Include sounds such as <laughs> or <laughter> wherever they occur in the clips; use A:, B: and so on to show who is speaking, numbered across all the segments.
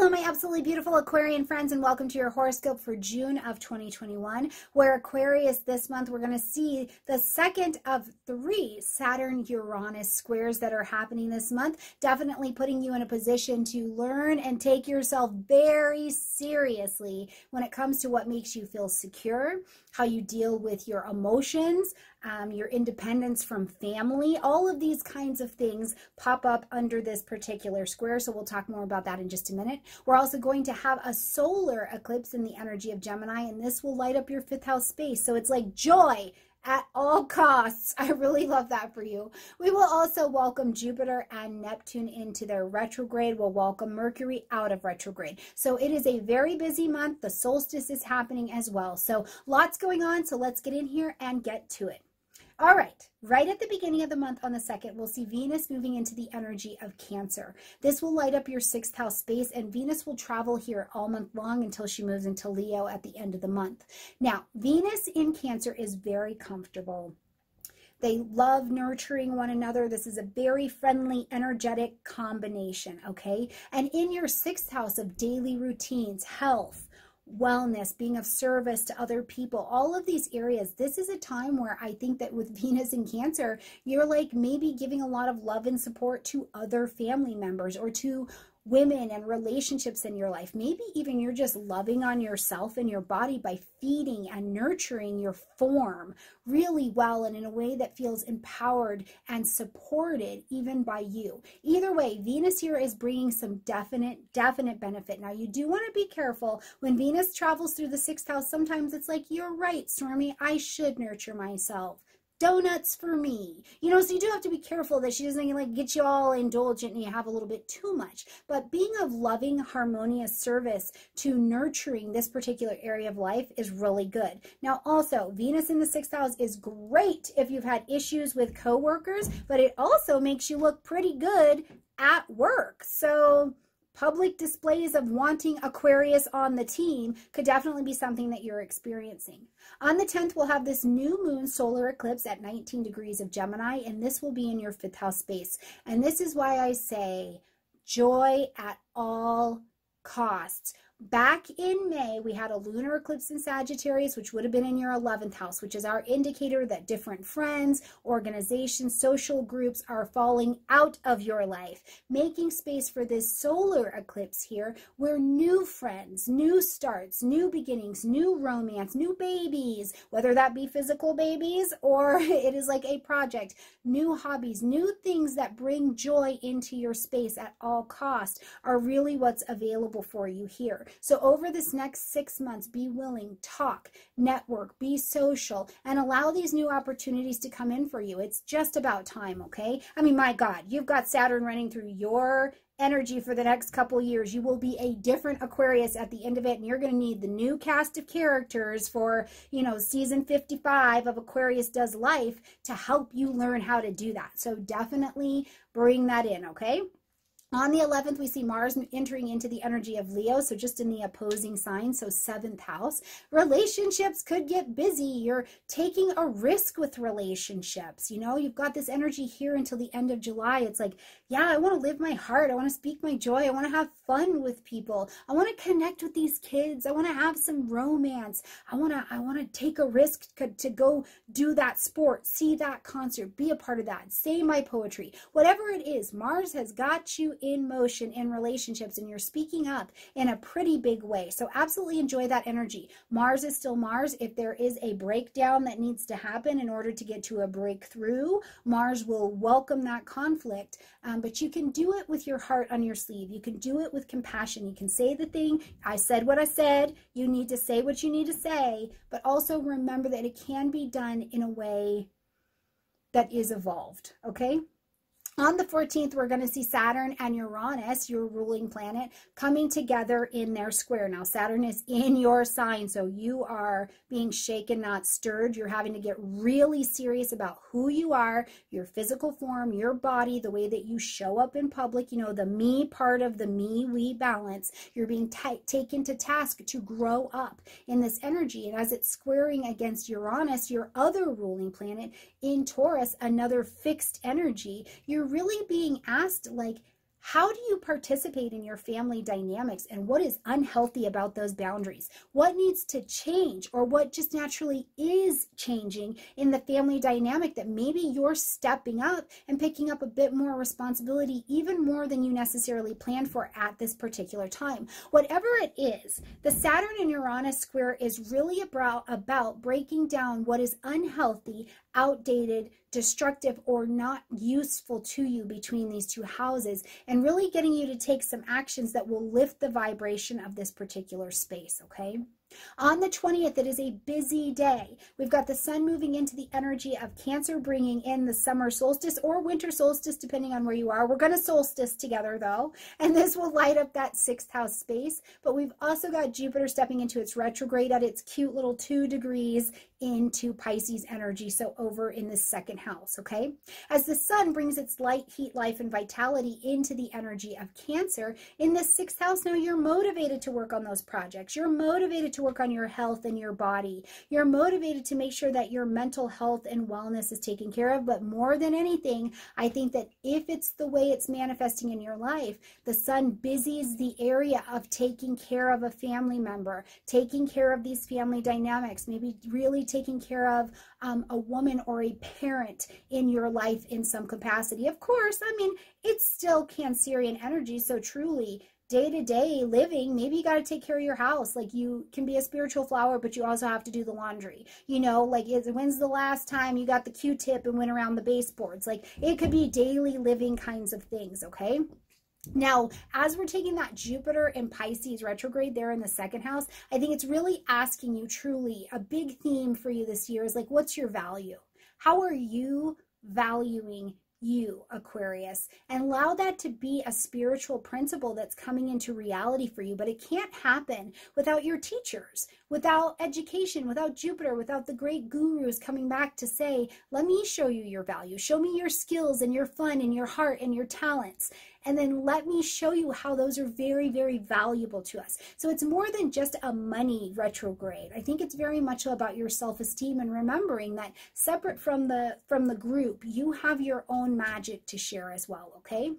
A: Hello, my absolutely beautiful Aquarian friends, and welcome to your horoscope for June of 2021. Where Aquarius this month, we're going to see the second of three Saturn Uranus squares that are happening this month. Definitely putting you in a position to learn and take yourself very seriously when it comes to what makes you feel secure, how you deal with your emotions, um, your independence from family. All of these kinds of things pop up under this particular square. So we'll talk more about that in just a minute. We're also going to have a solar eclipse in the energy of Gemini, and this will light up your fifth house space. So it's like joy at all costs. <laughs> I really love that for you. We will also welcome Jupiter and Neptune into their retrograde. We'll welcome Mercury out of retrograde. So it is a very busy month. The solstice is happening as well. So lots going on. So let's get in here and get to it. All right, right at the beginning of the month on the 2nd, we'll see Venus moving into the energy of Cancer. This will light up your sixth house space, and Venus will travel here all month long until she moves into Leo at the end of the month. Now, Venus in Cancer is very comfortable. They love nurturing one another. This is a very friendly, energetic combination, okay? And in your sixth house of daily routines, health, wellness, being of service to other people, all of these areas. This is a time where I think that with <laughs> Venus and Cancer, you're like maybe giving a lot of love and support to other family members or to women and relationships in your life. Maybe even you're just loving on yourself and your body by feeding and nurturing your form really well and in a way that feels empowered and supported even by you. Either way, Venus here is bringing some definite, definite benefit. Now, you do want to be careful when Venus travels through the sixth house. Sometimes it's like, you're right, Stormie, I should nurture myself donuts for me. You know, so you do have to be careful that she doesn't like get you all indulgent and you have a little bit too much. But being of loving, harmonious service to nurturing this particular area of life is really good. Now, also, Venus in the sixth house is great if you've had issues with coworkers, but it also makes you look pretty good at work. So, public displays of wanting Aquarius on the team could definitely be something that you're experiencing. On the 10th, we'll have this new moon solar eclipse at 19 degrees of Gemini, and this will be in your fifth house space. And this is why I say joy at all costs. Back in May, we had a lunar eclipse in Sagittarius, which would have been in your 11th house, which is our indicator that different friends, organizations, social groups are falling out of your life, making space for this solar eclipse here, where new friends, new starts, new beginnings, new romance, new babies, whether that be physical babies or <laughs> it is like a project, new hobbies, new things that bring joy into your space at all cost are really what's available for you here. So over this next six months, be willing, talk, network, be social, and allow these new opportunities to come in for you. It's just about time, okay? I mean, my God, you've got Saturn running through your energy for the next couple years. You will be a different Aquarius at the end of it, and you're going to need the new cast of characters for, you know, season 55 of Aquarius Does Life to help you learn how to do that. So definitely bring that in, okay? On the 11th, we see Mars entering into the energy of Leo, so just in the opposing sign, so seventh house. Relationships could get busy. You're taking a risk with relationships. You know, you've got this energy here until the end of July. It's like, yeah, I want to live my heart. I want to speak my joy. I want to have fun with people. I want to connect with these kids. I want to have some romance. I want to I want to take a risk to go do that sport, see that concert, be a part of that, say my poetry. Whatever it is, Mars has got you in motion in relationships and you're speaking up in a pretty big way. So absolutely enjoy that energy. Mars is still Mars. If there is a breakdown that needs to happen in order to get to a breakthrough, Mars will welcome that conflict. Um, but you can do it with your heart on your sleeve. You can do it with compassion. You can say the thing, I said what I said. You need to say what you need to say, but also remember that it can be done in a way that is evolved, okay? On the 14th, we're going to see Saturn and Uranus, your ruling planet, coming together in their square. Now, Saturn is in your sign, so you are being shaken, not stirred. You're having to get really serious about who you are, your physical form, your body, the way that you show up in public, you know, the me part of the me we balance. You're being taken to task to grow up in this energy. And as it's squaring against Uranus, your other ruling planet in Taurus, another fixed energy, you're really being asked, like, how do you participate in your family dynamics and what is unhealthy about those boundaries? What needs to change or what just naturally is changing in the family dynamic that maybe you're stepping up and picking up a bit more responsibility, even more than you necessarily planned for at this particular time? Whatever it is, the Saturn and Uranus square is really about, about breaking down what is unhealthy, outdated, destructive, or not useful to you between these two houses and really getting you to take some actions that will lift the vibration of this particular space, okay? On the 20th, it is a busy day. We've got the sun moving into the energy of Cancer, bringing in the summer solstice or winter solstice, depending on where you are. We're going to solstice together, though, <laughs> and this will light up that sixth house space. But we've also got Jupiter stepping into its retrograde at its cute little two degrees into Pisces energy, so over in the second house, okay? As the sun brings its light, heat, life, and vitality into the energy of Cancer, in the sixth house, now you're motivated to work on those projects. You're motivated to work on your health and your body. You're motivated to make sure that your mental health and wellness is taken care of, but more than anything, I think that if it's the way it's manifesting in your life, the sun busies the area of taking care of a family member, taking care of these family dynamics, maybe really taking care of um, a woman or a parent in your life in some capacity. Of course, I mean, it's still Cancerian energy, so truly day to day living, maybe you got to take care of your house. Like you can be a spiritual flower, but you also have to do the laundry. You know, like when's the last time you got the Q tip and went around the baseboards? Like it could be daily living kinds of things, okay? Now, as we're taking that Jupiter and Pisces retrograde there in the second house, I think it's really asking you truly a big theme for you this year is like, what's your value? How are you valuing you, Aquarius, and allow that to be a spiritual principle that's coming into reality for you. But it can't happen without your teachers, without education, without Jupiter, without the great gurus coming back to say, let me show you your value. Show me your skills and your fun and your heart and your talents. And then let me show you how those are very, very valuable to us. So it's more than just a money retrograde. I think it's very much about your self-esteem and remembering that separate from the from the group, you have your own magic to share as well, okay?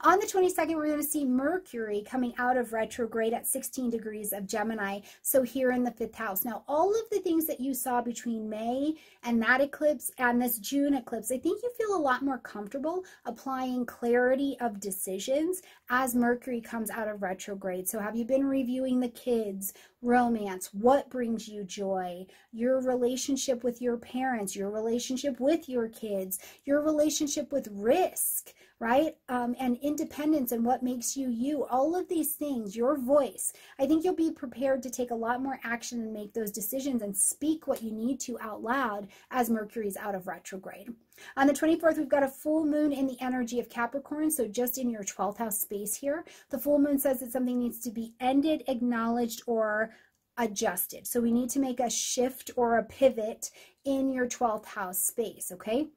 A: On the 22nd, we're going to see Mercury coming out of retrograde at 16 degrees of Gemini, so here in the fifth house. Now, all of the things that you saw between May and that eclipse and this June eclipse, I think you feel a lot more comfortable applying clarity of decisions as Mercury comes out of retrograde. So have you been reviewing the kids, romance, what brings you joy, your relationship with your parents, your relationship with your kids, your relationship with risk, right? Um, and independence and what makes you you, all of these things, your voice. I think you'll be prepared to take a lot more action and make those decisions and speak what you need to out loud as Mercury's out of retrograde. On the 24th, we've got a full moon in the energy of Capricorn, so just in your 12th house space here. The full moon says that something needs to be ended, acknowledged, or adjusted. So we need to make a shift or a pivot in your 12th house space, okay?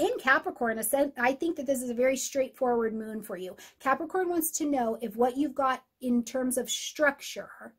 A: In Capricorn, I think that this is a very straightforward moon for you. Capricorn wants to know if what you've got in terms of structure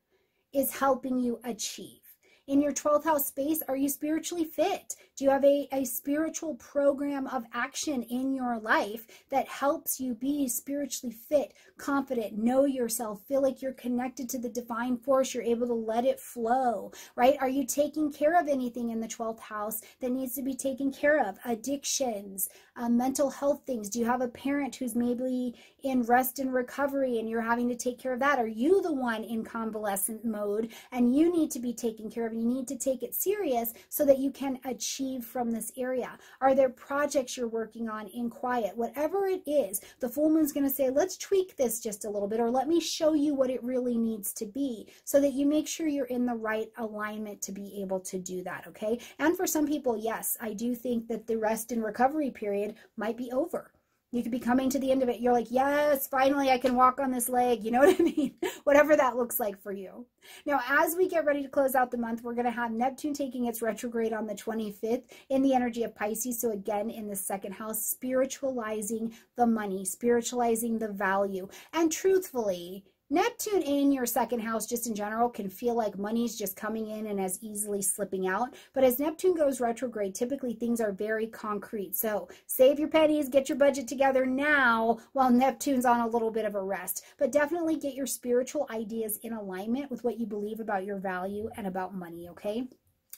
A: is helping you achieve. In your 12th house space, are you spiritually fit? Do you have a, a spiritual program of action in your life that helps you be spiritually fit, confident, know yourself, feel like you're connected to the divine force, you're able to let it flow, right? Are you taking care of anything in the 12th house that needs to be taken care of? Addictions, uh, mental health things. Do you have a parent who's maybe in rest and recovery and you're having to take care of that? Are you the one in convalescent mode and you need to be taken care of? You need to take it serious so that you can achieve from this area? Are there projects you're working on in quiet? Whatever it is, the full moon's going to say, let's tweak this just a little bit, or let me show you what it really needs to be so that you make sure you're in the right alignment to be able to do that, okay? And for some people, yes, I do think that the rest and recovery period might be over. You could be coming to the end of it. You're like, yes, finally I can walk on this leg. You know <laughs> what I mean? Whatever that looks like for you. Now, as we get ready to close out the month, we're going to have Neptune taking its retrograde on the 25th in the energy of Pisces. So again, in the second house, spiritualizing the money, spiritualizing the value. And truthfully, Neptune in your second house, just in general, can feel like money's just coming in and as easily slipping out. But as Neptune goes retrograde, typically things are very concrete. So save your pennies, get your budget together now while Neptune's on a little bit of a rest. But definitely get your spiritual ideas in alignment with what you believe about your value and about money, okay?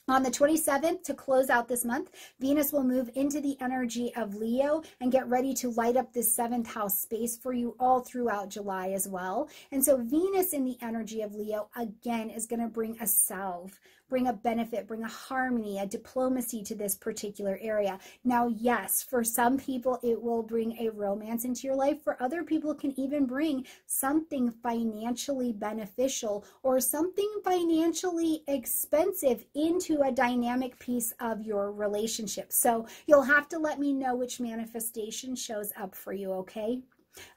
A: On the 27th, to close out this month, Venus will move into the energy of Leo and get ready to light up this seventh house space for you all throughout July as well. And so, Venus in the energy of Leo, again, is going to bring a salve bring a benefit, bring a harmony, a diplomacy to this particular area. Now, yes, for some people, it will bring a romance into your life. For other people, it can even bring something financially beneficial or something financially expensive into a dynamic piece of your relationship. So you'll have to let me know which manifestation shows up for you, okay?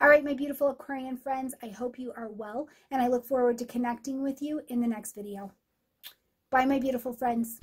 A: All right, my beautiful Aquarian friends, I hope you are well, and I look forward to connecting with you in the next video. Bye, my beautiful friends.